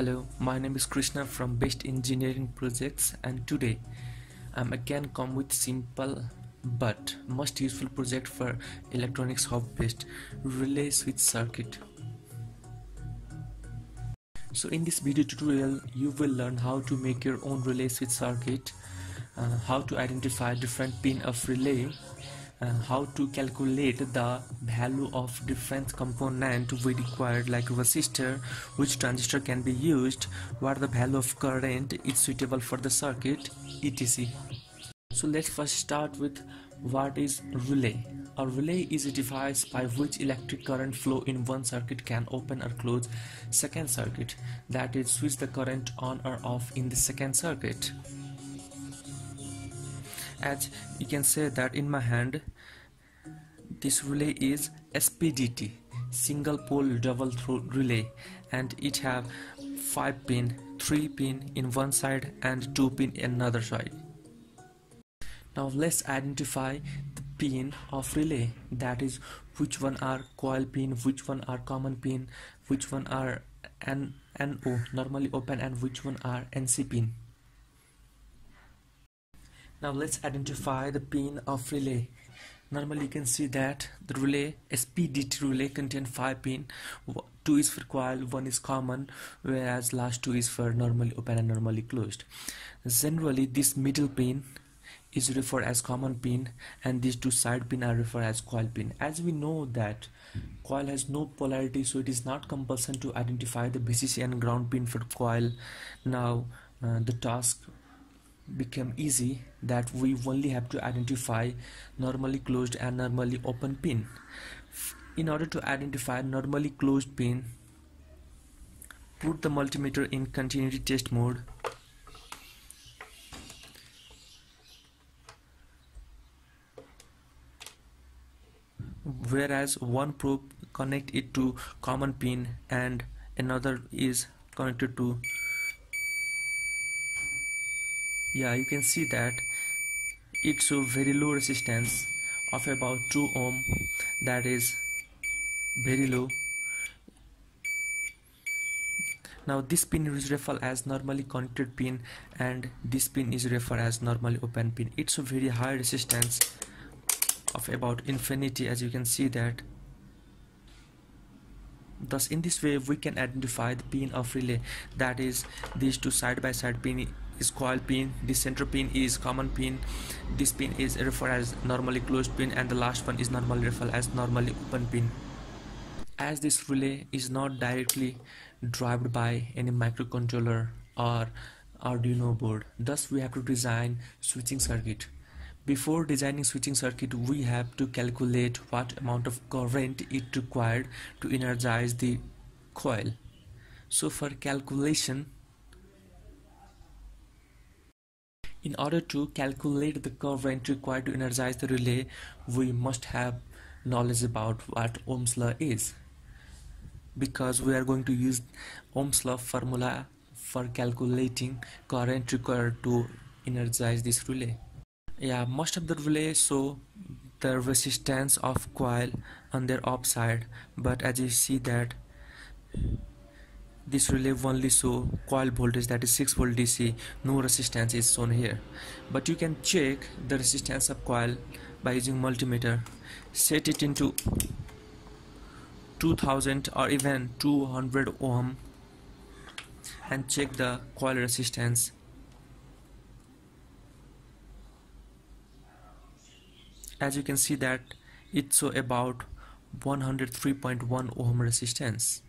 Hello, my name is Krishna from Best Engineering Projects and today I'm again come with simple but most useful project for electronics hobbyist relay switch circuit. So in this video tutorial you will learn how to make your own relay switch circuit, uh, how to identify different pin of relay uh, how to calculate the value of different component we required like resistor which transistor can be used what the value of current is suitable for the circuit etc. So let's first start with what is relay. A relay is a device by which electric current flow in one circuit can open or close second circuit that is switch the current on or off in the second circuit as you can say that in my hand this relay is SPDT single pole double throw relay and it have 5 pin 3 pin in one side and 2 pin in another side. Now let's identify the pin of relay. That is which one are coil pin which one are common pin which one are N NO normally open and which one are NC pin now let's identify the pin of relay. Normally you can see that the relay SPDT relay contain 5 pin. 2 is for coil 1 is common whereas last 2 is for normally open and normally closed. Generally this middle pin is referred as common pin and these two side pin are referred as coil pin. As we know that coil has no polarity so it is not compulsory to identify the VCC and ground pin for coil. Now uh, the task became easy that we only have to identify normally closed and normally open pin. In order to identify normally closed pin put the multimeter in continuity test mode. Whereas one probe connect it to common pin and another is connected to yeah you can see that it show very low resistance of about 2 ohm. That is very low. Now this pin is referred as normally connected pin and this pin is referred as normally open pin. It's a very high resistance of about infinity as you can see that. Thus in this way we can identify the pin of relay. That is these two side by side pin is coil pin this center pin is common pin this pin is referred as normally closed pin and the last one is normally referred as normally open pin. As this relay is not directly driven by any microcontroller or Arduino board thus we have to design switching circuit. Before designing switching circuit we have to calculate what amount of current it required to energize the coil. So for calculation In order to calculate the current required to energize the relay, we must have knowledge about what Ohm's law is. Because we are going to use Ohm's law formula for calculating current required to energize this relay. Yeah, most of the relay show the resistance of coil on their upside, but as you see that this relay only show coil voltage that is 6 volt DC no resistance is shown here. But you can check the resistance of coil by using multimeter. Set it into 2000 or even 200 ohm and check the coil resistance. As you can see that it show about 103.1 ohm resistance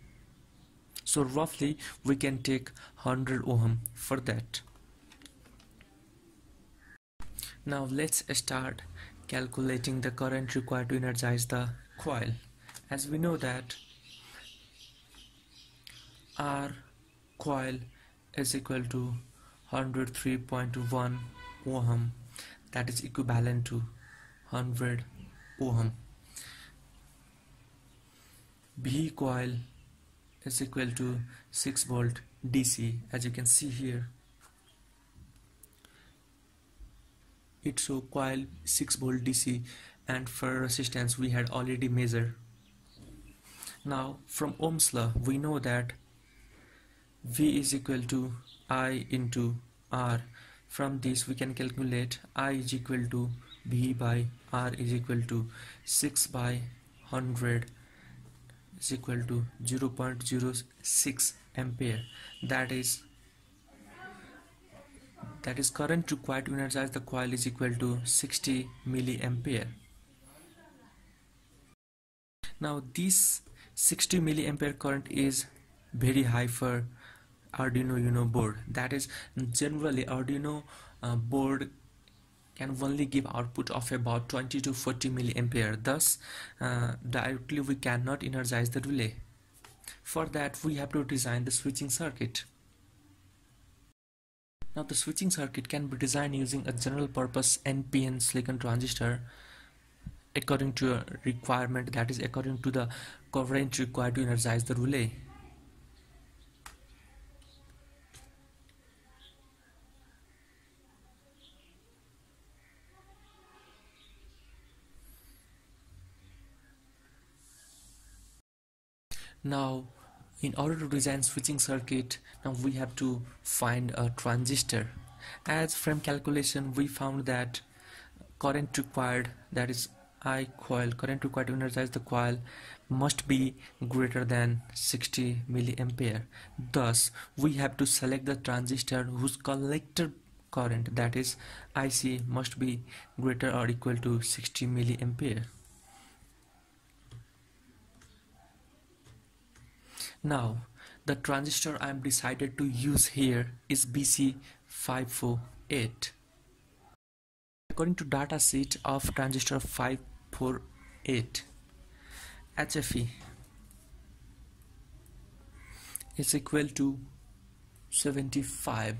so roughly we can take 100 ohm for that. Now let's start calculating the current required to energize the coil. As we know that R coil is equal to 103.1 ohm. That is equivalent to 100 ohm. V coil is equal to 6 volt DC as you can see here. It show coil 6 volt DC and for resistance we had already measured. Now from Ohm's law we know that V is equal to I into R. From this we can calculate I is equal to V by R is equal to 6 by 100 is equal to 0 0.06 ampere. That is that is current required to energize the coil is equal to 60 milliampere now this 60 milliampere current is very high for Arduino Uno board. That is generally Arduino uh, board can only give output of about 20 to 40 milliampere. Thus uh, directly we cannot energize the relay. For that we have to design the switching circuit. Now the switching circuit can be designed using a general purpose NPN silicon transistor according to a requirement that is according to the current required to energize the relay now in order to design switching circuit now we have to find a transistor. As from calculation we found that current required that is I coil current required to energize the coil must be greater than 60 milliampere. Thus we have to select the transistor whose collector current that is IC must be greater or equal to 60 milliampere Now the transistor I am decided to use here is BC548. According to data sheet of transistor 548 HFE is equal to 75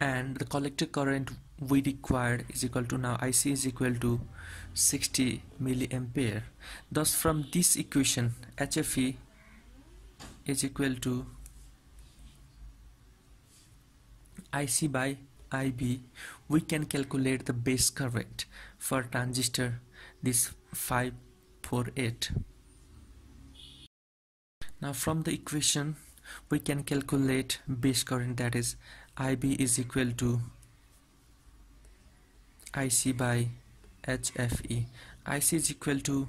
and the collector current we required is equal to now IC is equal to 60 milliampere thus from this equation HFE is equal to IC by IB we can calculate the base current for transistor this 548 now from the equation we can calculate base current that is IB is equal to IC by HFE IC is equal to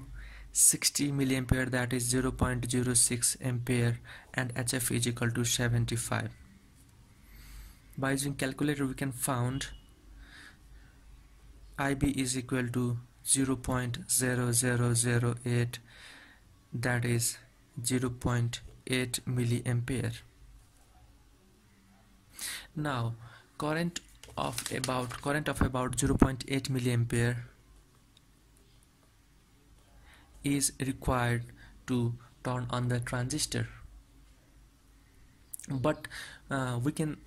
60 milliampere that is 0.06 ampere and HF is equal to 75 by using calculator we can found IB is equal to 0.0008 that is 0.8 milliampere now current of about current of about 0.8 milliampere is required to turn on the transistor. But uh, we can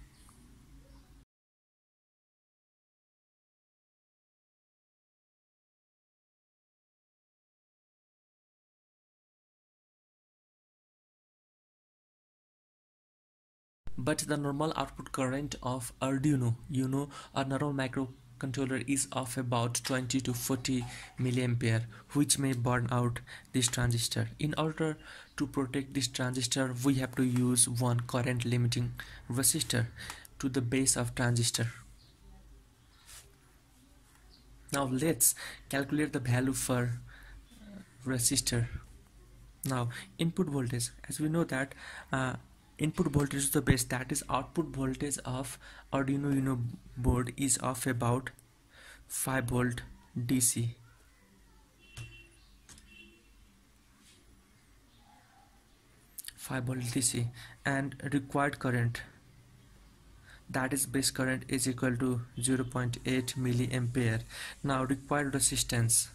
but the normal output current of Arduino you know a normal micro controller is of about 20 to 40 milliampere which may burn out this transistor. In order to protect this transistor we have to use one current limiting resistor to the base of transistor. Now let's calculate the value for resistor. Now input voltage. As we know that uh, input voltage is the base. That is output voltage of Arduino Uno board is of about 5 volt DC five volt DC and required current. That is base current is equal to 0.8 milliampere. Now required resistance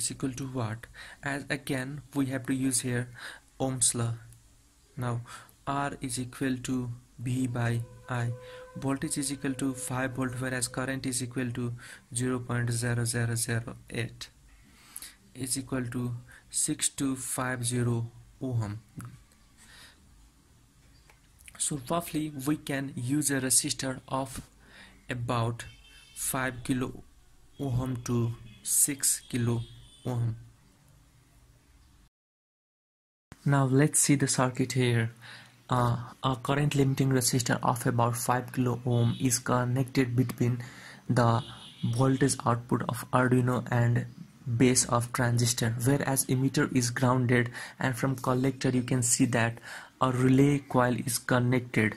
is equal to what? As again we have to use here Ohm's law. Now R is equal to V by I. Voltage is equal to 5 volt whereas current is equal to 0.0008 is equal to 6250 ohm. So roughly we can use a resistor of about 5 kilo ohm to 6 kilo ohm now let's see the circuit here. Uh, a current limiting resistor of about 5 kilo ohm is connected between the voltage output of Arduino and base of transistor whereas emitter is grounded and from collector you can see that a relay coil is connected.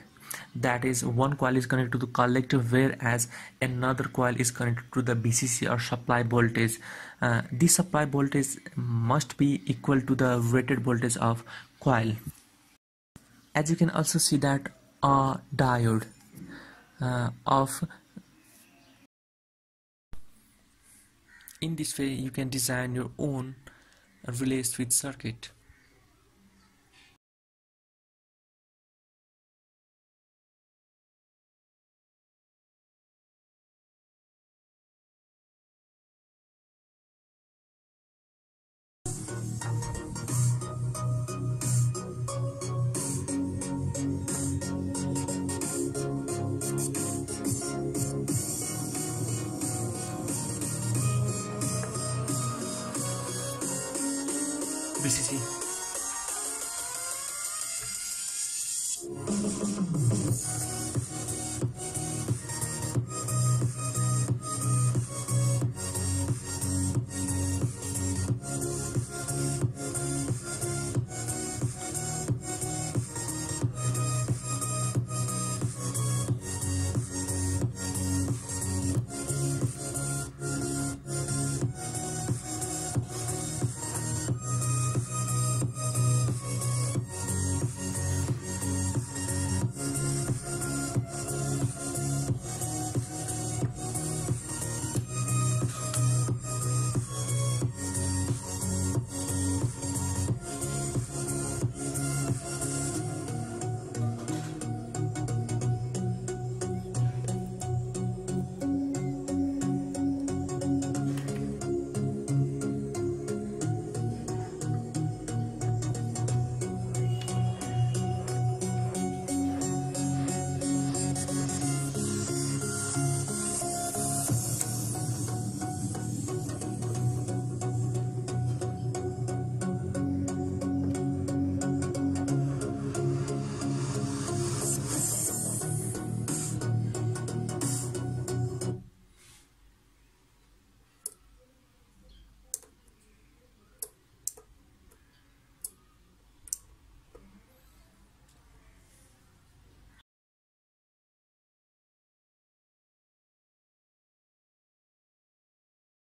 That is one coil is connected to the collector whereas another coil is connected to the VCC or supply voltage uh, this supply voltage must be equal to the rated voltage of coil. As you can also see that a diode uh, of in this way you can design your own relay switch circuit